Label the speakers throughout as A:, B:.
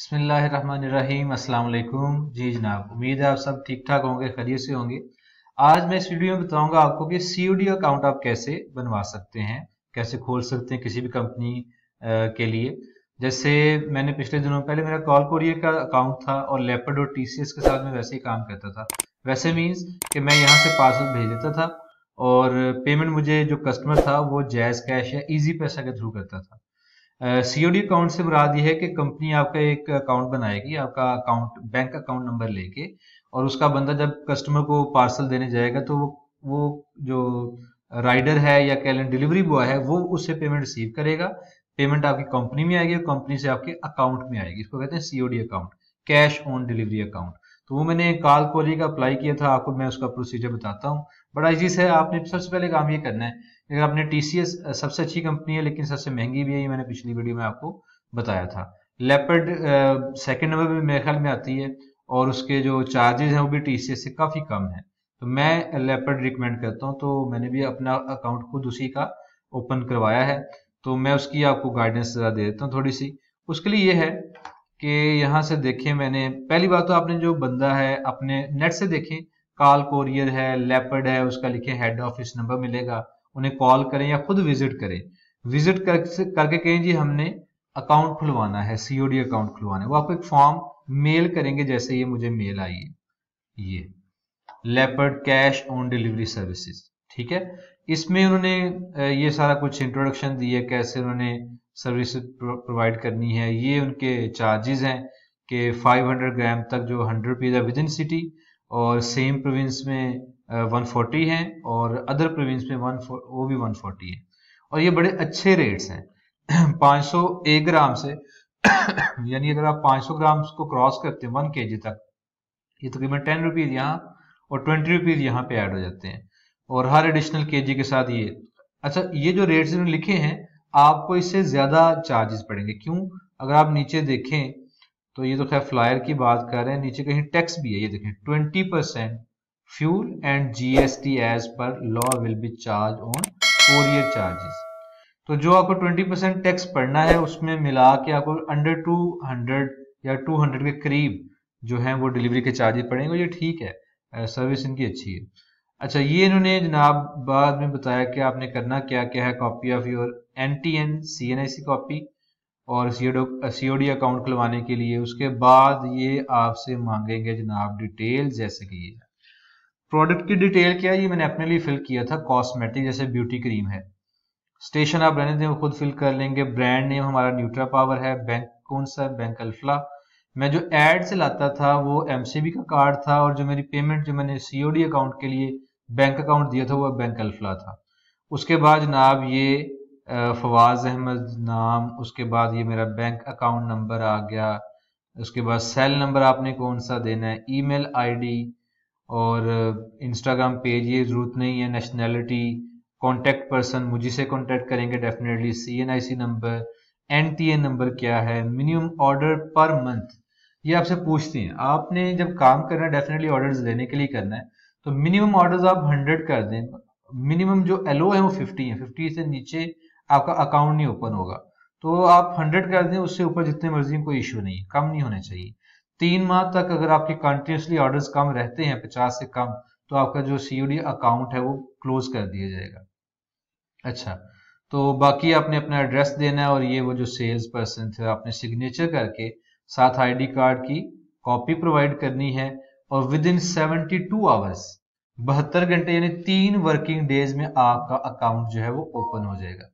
A: अस्सलाम जी जनाब, उम्मीद है आप सब ठीक ठाक होंगे, खैरियत से होंगे। आज मैं इस वीडियो में बताऊँगा आपको कि सी अकाउंट आप कैसे बनवा सकते हैं, कैसे खोल सकते हैं किसी भी कंपनी के लिए। जैसे मैंने पिछले दिनों, पहले मेरा कॉल कोरियर का अकाउंट था और लेपर्ड और टीसीएस के साथ मैं वैसे ही काम करता था। वैसे मीन्स कि मैं यहाँ से पार्सल भेज देता था और पेमेंट मुझे जो कस्टमर था वो जैज कैश या इजी पैसा के थ्रू करता था। सीओडी अकाउंट से मुराद ये है कि कंपनी आपका एक अकाउंट बनाएगी, आपका अकाउंट बैंक अकाउंट नंबर लेके, और उसका बंदा जब कस्टमर को पार्सल देने जाएगा तो वो वो जो राइडर है या कह डिलीवरी बॉय है, वो उससे पेमेंट रिसीव करेगा। पेमेंट आपकी कंपनी में आएगी और कंपनी से आपके अकाउंट में आएगी। इसको कहते हैं COD account cash on delivery account तो वो मैंने काल कोली का अप्लाई किया था, आपको मैं उसका प्रोसीजर बताता हूँ। बड़ा इजी है, आपने सबसे पहले काम ये करना है अगर आपने टी सबसे अच्छी कंपनी है, लेकिन सबसे महँगी भी है, ये मैंने पिछली वीडियो में आपको बताया था। लेपर्ड सेकेंड नंबर में मेरे ख्याल में आती है, और उसके जो चार्जेस हैं, वो भी TCS से काफ़ी कम है। तो मैं लेपर्ड रिकमेंड करता हूँ तो मैंने भी अपना अकाउंट खुद उसी का ओपन करवाया है। तो मैं उसकी आपको गाइडेंस ज़रा दे देता हूँ थोड़ी सी। उसके लिए ये है कि यहाँ से देखें मैंने, पहली बात तो आपने जो बंदा है, अपने नेट से देखें कॉल कोरियर है लेपर्ड है, उसका लिखे हेड ऑफ़िस नंबर मिलेगा। उन्हें कॉल करें या खुद विज़िट करें। विज़िट कर, करके कहें जी हमने अकाउंट खुलवाना है सीओडी अकाउंट खुलवाना है। वो आपको एक फॉर्म मेल करेंगे जैसे ये मुझे मेल आई है। ये। Leopard cash on delivery services ठीक है? इसमें उन्होंने ये सारा कुछ इंट्रोडक्शन दी है कैसे उन्होंने सर्विस प्रोवाइड करनी है। ये उनके चार्जेस हैं कि 500 ग्राम तक जो हंड्रेड रुपीज़ है विद इन सिटी और सेम प्रोविंस में 140 हैं और अदर प्रोविंस में वन वो भी 140 है। और ये बड़े अच्छे रेट्स हैं। 500 एक ग्राम से, यानी अगर आप 500 ग्राम को क्रॉस करते हैं वन के जी तक, ये तकरीबन टेन रुपीज़ यहाँ और ट्वेंटी रुपीज़ यहाँ पे ऐड हो जाते हैं। और हर एडिशनल के जी के साथ ये अच्छा ये जो रेट्स इन्होंने लिखे हैं, आपको इससे ज़्यादा चार्जेस पड़ेंगे। क्यों? अगर आप नीचे देखें तो ये तो खैर फ्लायर की बात कर रहे हैं, नीचे कहीं टैक्स भी है, ये देखें twenty percent fuel and GST as per law will be charge on courier charges तो जो आपको 20 परसेंट टैक्स पड़ना है, उसमें मिला के आपको अंडर 200 या 200 के करीब जो है वो डिलीवरी के चार्जेस पड़ेंगे, ये ठीक है सर्विस इनकी अच्छी है। अच्छा ये इन्होंने जनाब बाद में बताया कि आपने करना क्या क्या है copy of your N T N C N I C copy और सी ओ डी अकाउंट खुलवाने के लिए। उसके बाद ये आपसे मांगेंगे जनाब डिटेल जैसे कि ये। प्रोडक्ट की डिटेल क्या है? ये मैंने अपने लिए फिल किया था, कॉस्मेटिक, जैसे ब्यूटी क्रीम है। स्टेशन आप रहने दें वो खुद फिल कर लेंगे, ब्रांड नेम हमारा न्यूट्रा पावर है, बैंक कौन सा है? बैंक अल्फला मैं जो एड से लाता था, वो एमसीबी का कार्ड था और जो मेरी पेमेंट जो मैंने सीओडी अकाउंट के लिए बैंक अकाउंट दिया था, वो बैंक अल्फला था। उसके बाद जनाब ये फवाज अहमद नाम, उसके बाद ये मेरा बैंक अकाउंट नंबर आ गया। उसके बाद सेल नंबर आपने कौन सा देना है? ईमेल आईडी और इंस्टाग्राम पेज ये ज़रूरत नहीं है नेशनैलिटी कॉन्टैक्ट पर्सन मुझे से कॉन्टैक्ट करेंगे definitely C N I C number N T A number क्या है मिनिमम ऑर्डर पर मंथ ये आपसे पूछती हैं, आपने जब काम करना है डेफिनेटली ऑर्डर्स लेने के लिए करना है तो मिनिमम ऑर्डर्स आप हंड्रेड कर दें मिनिमम जो एलो है वो फिफ्टी है फिफ्टी से नीचे आपका अकाउंट नहीं ओपन होगा। तो आप हंड्रेड कर दें, उससे ऊपर जितने मर्ज़ी कोई इशू नहीं है, कम नहीं होने चाहिए। तीन माह तक अगर आपके कंटिन्यूसली ऑर्डर्स कम रहते हैं, पचास से कम तो आपका जो सीयूडी अकाउंट है वो क्लोज कर दिया जाएगा। अच्छा तो बाकी आपने अपना एड्रेस देना है और ये वो जो सेल्स पर्सन थे, आपने सिग्नेचर करके साथ आईडी कार्ड की कॉपी प्रोवाइड करनी है और within seventy two hours बहत्तर घंटे यानी तीन वर्किंग डेज़ में आपका अकाउंट जो है वो ओपन हो जाएगा।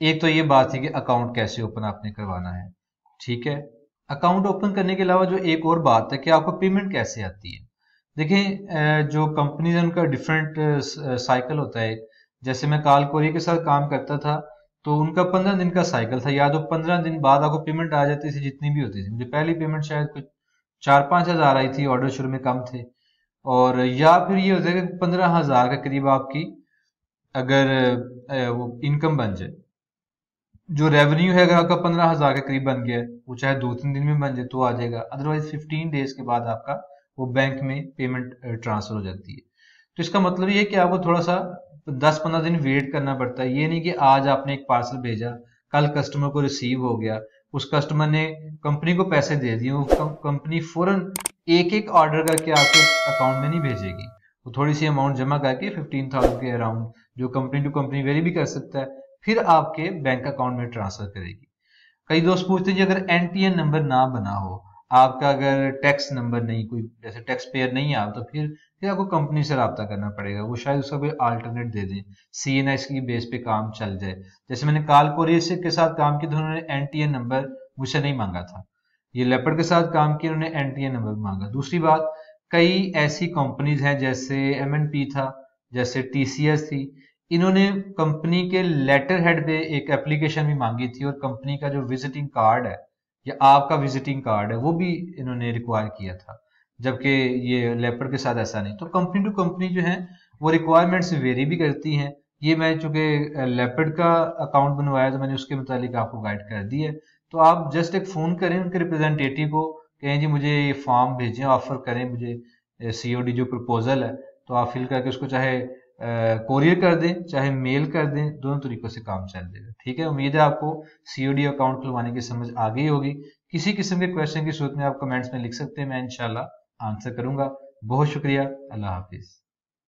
A: एक तो ये बात है कि अकाउंट कैसे ओपन आपने करवाना है, ठीक है? अकाउंट ओपन करने के अलावा जो एक और बात है कि आपको पेमेंट कैसे आती है? देखें जो कंपनीज़ है, उनका डिफरेंट साइकिल होता है। जैसे मैं काल कोरिया के साथ काम करता था तो उनका पंद्रह दिन का साइकिल था। या तो पंद्रह दिन बाद आपको पेमेंट आ जाती थी, जितनी भी होती थी। मुझे पहली पेमेंट शायद कुछ चार पाँच हज़ार आई थी ऑर्डर शुरू में कम थे। और, या फिर ये होता है कि पंद्रह हज़ार के करीब आपकी अगर वो इनकम बन जाए। जो रेवेन्यू है, अगर आपका पंद्रह हज़ार के करीब बन गया, वो चाहे दो तीन दिन में बन जाए तो आ जाएगा। अदरवाइज़ फिफ्टीन डेज़ के बाद आपका वो बैंक में पेमेंट ट्रांसफ़र हो जाती है। तो इसका मतलब ये कि आपको थोड़ा सा दस पंद्रह दिन वेट करना पड़ता है। ये नहीं कि आज आपने एक पार्सल भेजा, कल कस्टमर को रिसीव हो गया। उस कस्टमर ने कंपनी को पैसे दे दिए, वो कंपनी फ़ौरन एक एक ऑर्डर करके आपके अकाउंट में नहीं भेजेगी। वो थोड़ी सी अमाउंट जमा करके फिफ्टीन थाउज़ेंड के अराउंड जो कंपनी टू कंपनी वेरी भी कर सकता है। फिर आपके बैंक अकाउंट में ट्रांसफ़र करेगी। कई दोस्त पूछते हैं जी अगर एनटीएन नंबर ना बना हो, आपका अगर टैक्स नंबर नहीं, कोई जैसे टैक्स पेयर नहीं है आप तो फिर फिर आपको कंपनी से रब्ता करना पड़ेगा। वो शायद उसका कोई अल्टरनेट दे दें। सी एन एस की बेस पे काम चल जाए। जैसे मैंने काल कोरियर के साथ काम किया तो उन्होंने एन टी एन नंबर मुझसे नहीं मांगा था। ये लेपर्ड के साथ काम किया, उन्होंने एन टी एन नंबर मांगा। दूसरी बात, कई ऐसी कंपनीज़ हैं जैसे एम एन पी था, जैसे टी सी एस थी इन्होंने कंपनी के लेटर हेड पे एक एप्लीकेशन भी मांगी थी और कंपनी का जो विजिटिंग कार्ड है, या आपका विजिटिंग कार्ड है, वो भी इन्होंने रिक्वायर किया था। जबकि ये लेपर्ड के साथ ऐसा नहीं। तो कंपनी टू कंपनी जो है, वो रिक्वायरमेंट्स वेरी भी करती हैं। ये मैं चूँकि लेपर्ड का अकाउंट बनवाया तो मैंने उसके मुतालिक आपको गाइड कर दी है। तो आप जस्ट एक फ़ोन करें, उनके रिप्रेजेंटेटिव को, कहें, जी, मुझे ये फॉर्म भेजें ऑफ़र करें, मुझे सी जो प्रपोजल है तो आप फिल करके उसको चाहे कोरियर कर दें, चाहे मेल कर दें, दोनों तरीकों से काम चल जाएगा ठीक है? उम्मीद है आपको सीओडी अकाउंट खुलवाने की समझ आ गई होगी। किसी किस्म के क्वेश्चन की सूरत में आप कमेंट्स में लिख सकते हैं, मैं इनशाला आंसर करूँगा। बहुत शुक्रिया। अल्लाह हाफिज़।